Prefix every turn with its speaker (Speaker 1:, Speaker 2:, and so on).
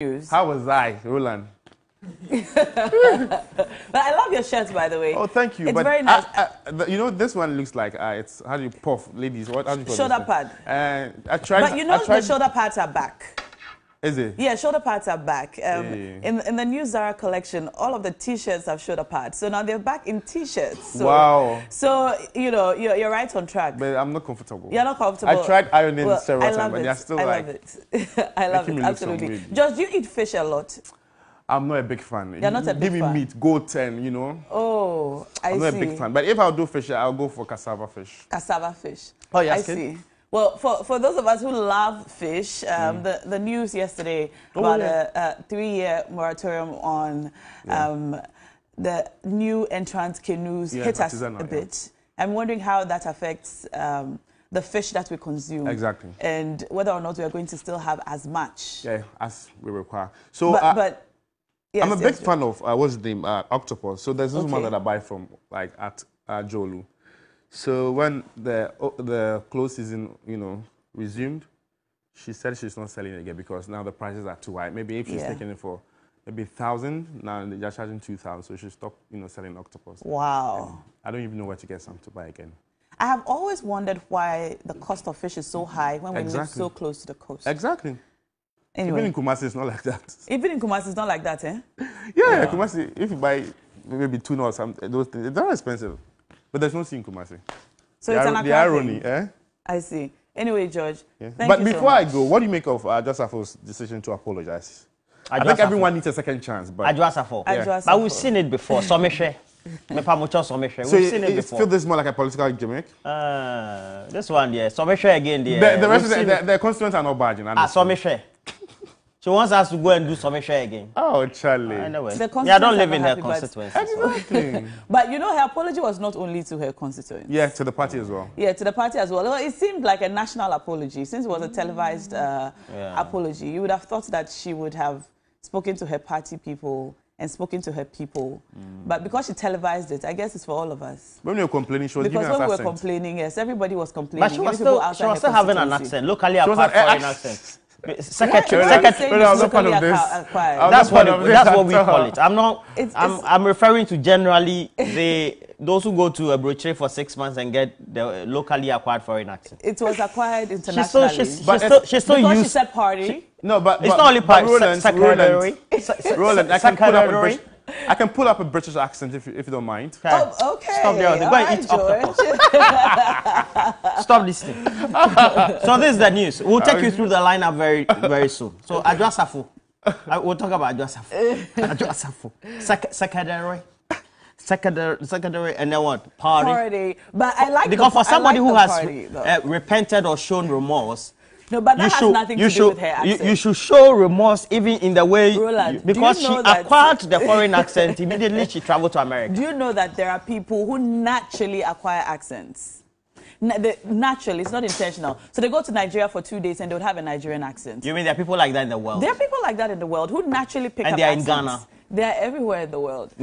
Speaker 1: news.
Speaker 2: How was I, Roland?
Speaker 1: But I love your shirt, by the way.
Speaker 2: Oh, thank you.
Speaker 1: It's
Speaker 2: but
Speaker 1: very nice.
Speaker 2: I, I, you know, this one looks like uh, it's how do you puff, ladies? What? How do you call
Speaker 1: Shoulder
Speaker 2: this
Speaker 1: pad.
Speaker 2: Uh, I tried.
Speaker 1: but you know
Speaker 2: tried,
Speaker 1: the shoulder pads are back.
Speaker 2: Is it?
Speaker 1: Yeah, shoulder pads are back. Um, in, in the new Zara collection, all of the t-shirts have shoulder pads. So now they're back in t-shirts. So,
Speaker 2: Wow.
Speaker 1: So, you know, you're, you're right on track.
Speaker 2: But I'm not comfortable.
Speaker 1: You're not comfortable.
Speaker 2: I tried ironing
Speaker 1: Well,
Speaker 2: several times, but they're still
Speaker 1: I
Speaker 2: like.
Speaker 1: love it. I love it.
Speaker 2: me
Speaker 1: Absolutely. Josh, do you eat fish a lot?
Speaker 2: I'm not a big fan.
Speaker 1: You're not a
Speaker 2: Give
Speaker 1: big
Speaker 2: me
Speaker 1: fan.
Speaker 2: meat, goat, and you know.
Speaker 1: Oh, I see.
Speaker 2: I'm not a big fan. But if I'll do fish, I'll go for cassava fish.
Speaker 1: Cassava fish.
Speaker 2: Oh,
Speaker 1: I see. Well, for, for those of us who love fish, um, the, the news yesterday
Speaker 2: Mm. Oh,
Speaker 1: about
Speaker 2: yeah.
Speaker 1: a, a three-year moratorium on um, the new entrant canoes
Speaker 2: Yeah,
Speaker 1: hit us a
Speaker 2: yeah.
Speaker 1: bit. I'm wondering how that affects um, the fish that we consume.
Speaker 2: Exactly.
Speaker 1: And whether or not we are going to still have as much.
Speaker 2: Yeah, as we require. So
Speaker 1: but,
Speaker 2: uh,
Speaker 1: but yes,
Speaker 2: I'm a
Speaker 1: yes,
Speaker 2: big
Speaker 1: Josh.
Speaker 2: fan of uh, what's the name, uh, octopus. So there's this one that I buy from like at uh, Jolu. So when the the close season, you know, resumed, she said she's not selling it again because now the prices are too high. Maybe if she's
Speaker 1: Yeah.
Speaker 2: taking it for maybe thousand, now they're charging two thousand, so she stopped, you know, selling octopus.
Speaker 1: Wow.
Speaker 2: I don't even know where to get some to buy again.
Speaker 1: I have always wondered why the cost of fish is so high when we live so close to the coast.
Speaker 2: Exactly.
Speaker 1: Anyway.
Speaker 2: Even in Kumasi, it's not like that.
Speaker 1: Even in Kumasi, it's not like that, eh?
Speaker 2: Yeah, Kumasi, if you buy maybe tuna or something, those things, they're not expensive. But there's no in Kumasi.
Speaker 1: So
Speaker 2: the,
Speaker 1: it's an
Speaker 2: the irony,
Speaker 1: thing.
Speaker 2: eh?
Speaker 1: I see. Anyway, George,
Speaker 2: Yeah.
Speaker 1: thank
Speaker 2: but
Speaker 1: you so
Speaker 2: before I go, what do you make of uh, Josafo's decision to apologize? I
Speaker 3: Adwo
Speaker 2: think everyone needs a second chance, but
Speaker 3: Adwo Asafo.
Speaker 1: Adwo
Speaker 2: Yeah.
Speaker 3: But we've seen it before. Somehwe. Mepa mucho somehwe.
Speaker 2: so
Speaker 3: We've
Speaker 2: it,
Speaker 3: seen it
Speaker 2: it
Speaker 3: before.
Speaker 2: feel this more like a political gimmick.
Speaker 3: Uh, this one, yeah. Somehwe again,
Speaker 2: The,
Speaker 3: yeah.
Speaker 2: the rest of
Speaker 3: We've
Speaker 2: the, the, the constituents are not barging.
Speaker 3: Ah,
Speaker 2: honestly.
Speaker 3: somehwe. She wants us to go and do somehwe again.
Speaker 2: Oh, Charlie.
Speaker 3: Anyway.
Speaker 1: The
Speaker 3: Yeah, I don't live in
Speaker 1: not
Speaker 3: her
Speaker 1: happy, but-
Speaker 3: constituency. so-
Speaker 2: Exactly.
Speaker 1: But you know, her apology was not only to her constituents.
Speaker 2: yeah, to the party as well.
Speaker 1: Yeah, to the party as well. Well, It seemed like a national apology. Since it was a televised uh,
Speaker 3: Yeah.
Speaker 1: apology, you would have thought that she would have spoken to her party people and spoken to her people.
Speaker 2: Mm.
Speaker 1: But because she televised it, I guess it's for all of us.
Speaker 2: When we were complaining, she was
Speaker 1: Because when we were
Speaker 2: accent.
Speaker 1: complaining, yes, everybody was complaining.
Speaker 3: But she
Speaker 1: even
Speaker 3: was
Speaker 1: people
Speaker 3: still, she was still having an accent, locally
Speaker 2: She was
Speaker 3: acquired
Speaker 2: an- eh,
Speaker 3: accent. Secretary,
Speaker 1: We're not
Speaker 3: secretary.
Speaker 2: Well, I not part of this.
Speaker 1: acqui- acquired.
Speaker 2: I was
Speaker 3: That's what
Speaker 2: of
Speaker 3: it, that's what we
Speaker 2: all.
Speaker 3: call it. I'm not.
Speaker 1: It's-
Speaker 3: I'm,
Speaker 1: it's-
Speaker 3: I'm referring to generally the those who go to a brochure for six months and get the locally acquired foreign accent.
Speaker 1: It was acquired
Speaker 3: She's
Speaker 1: internationally.
Speaker 3: still, she's,
Speaker 2: But
Speaker 3: she's
Speaker 2: it's-
Speaker 3: still, she's still
Speaker 1: because she said party.
Speaker 2: No, but
Speaker 3: it's
Speaker 2: but,
Speaker 3: not only
Speaker 2: but
Speaker 3: part.
Speaker 2: Roland,
Speaker 3: secretary.
Speaker 2: Roland,
Speaker 3: Se- se-
Speaker 2: Roland, I can pull up a
Speaker 3: secretary.
Speaker 2: British, I can pull up a British accent if you, if you don't mind.
Speaker 3: Okay.
Speaker 1: Oh, okay.
Speaker 3: Stop there. Go
Speaker 1: All
Speaker 3: and
Speaker 1: right,
Speaker 3: eat octopus.
Speaker 1: George.
Speaker 3: Stop listening. so this is the news. We'll take you through the lineup very, very soon. So Adwoa Safo. Uh, We'll talk about Adwoa Safo. Adwoa Safo. Sec- secretary. Secretary, secretary, and then what? Party.
Speaker 1: party. But I like
Speaker 3: Because
Speaker 1: the,
Speaker 3: for somebody
Speaker 1: I
Speaker 3: who has
Speaker 1: party,
Speaker 3: uh, repented or shown remorse,
Speaker 1: no, but that
Speaker 3: you
Speaker 1: has
Speaker 3: should,
Speaker 1: nothing
Speaker 3: you
Speaker 1: to
Speaker 3: should,
Speaker 1: do with her
Speaker 3: you,
Speaker 1: accent.
Speaker 3: you should show remorse even in the way
Speaker 1: Roland, do
Speaker 3: because
Speaker 1: you know
Speaker 3: she acquired the foreign accent immediately she traveled to America.
Speaker 1: Do you know that there are people who naturally acquire accents? Na- they- naturally, it's not intentional. So they go to Nigeria for two days and they would have a Nigerian accent.
Speaker 3: You mean there are people like that in the world?
Speaker 1: There are people like that in the world who naturally pick
Speaker 3: And
Speaker 1: up
Speaker 3: they are in
Speaker 1: accents.
Speaker 3: Ghana.
Speaker 1: They are everywhere in the world.